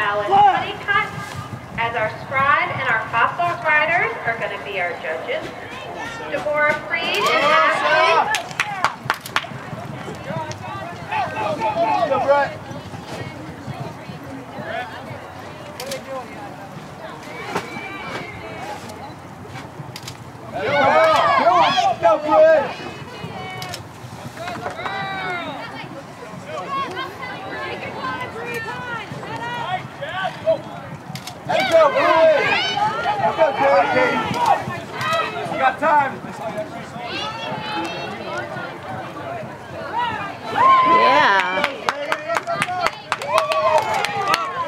Alan Honeycutt. As our scribe and our Fossil's riders are going to be our judges. Deborah Freed and Ashley. Brett. Go, go, go, Brett. Let's go, boys! Let's go, Jay! We got time.